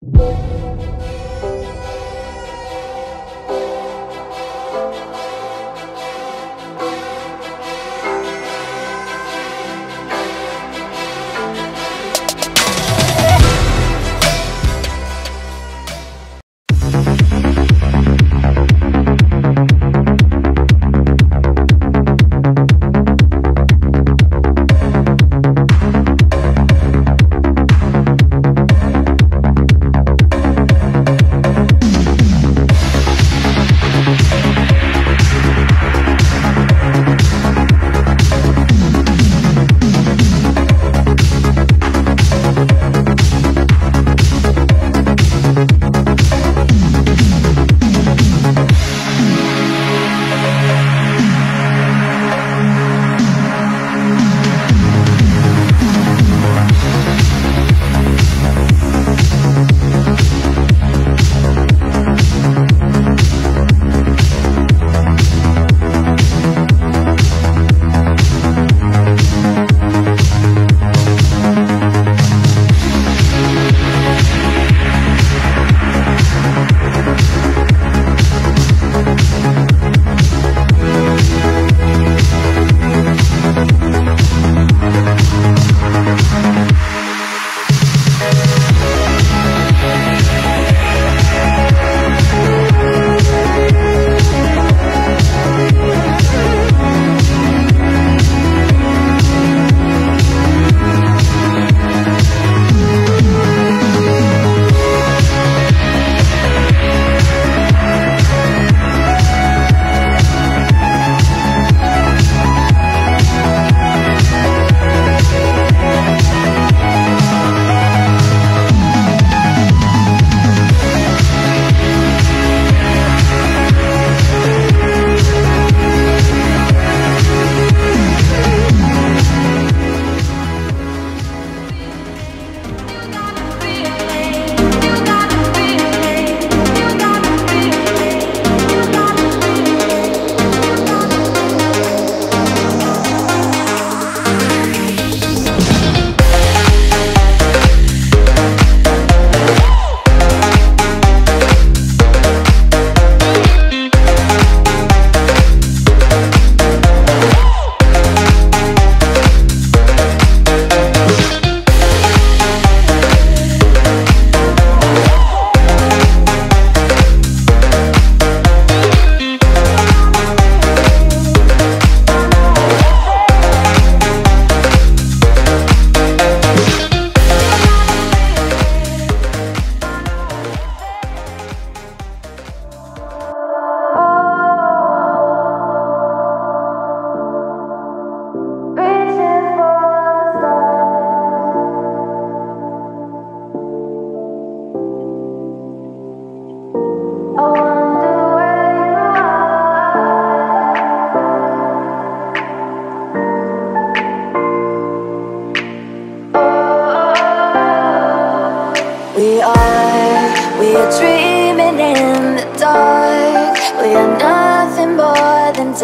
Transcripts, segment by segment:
That's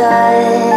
the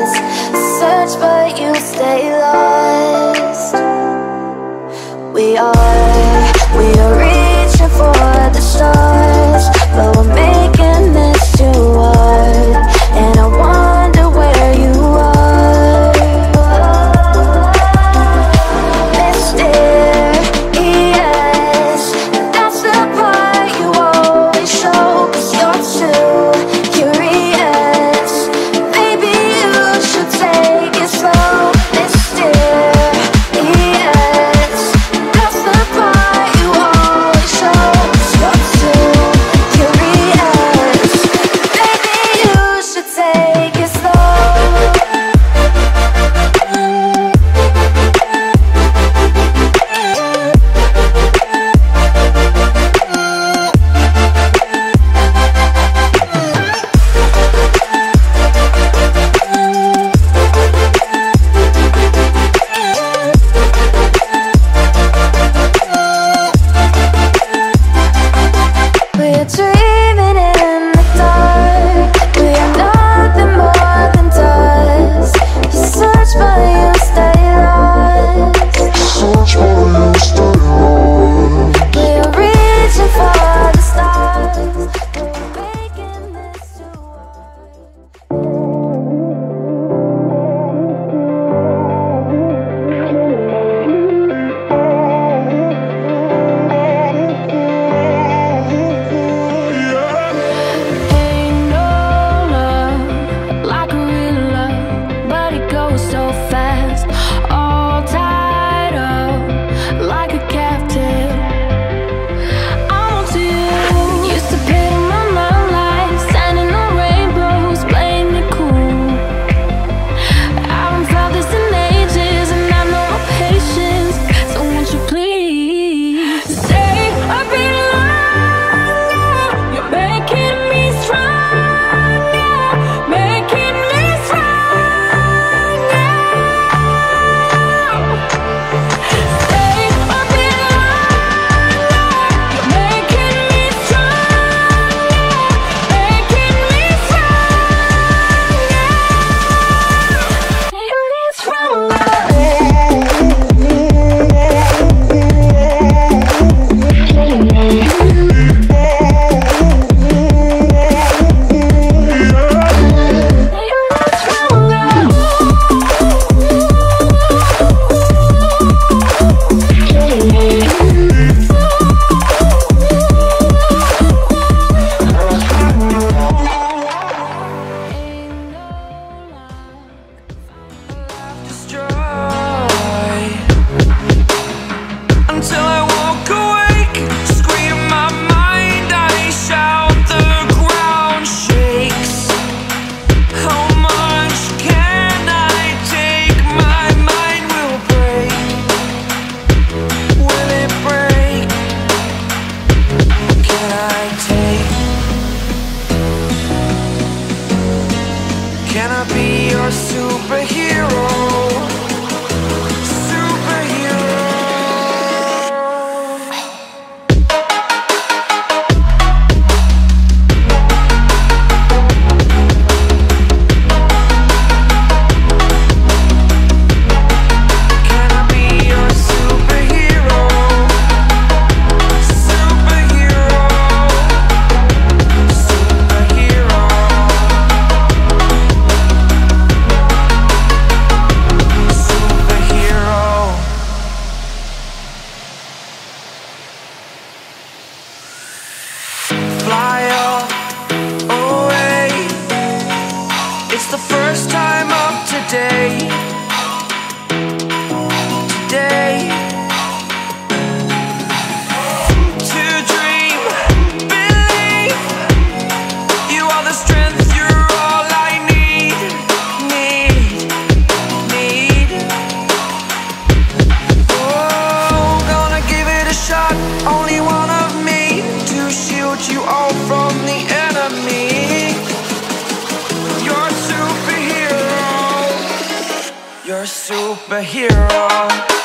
superhero.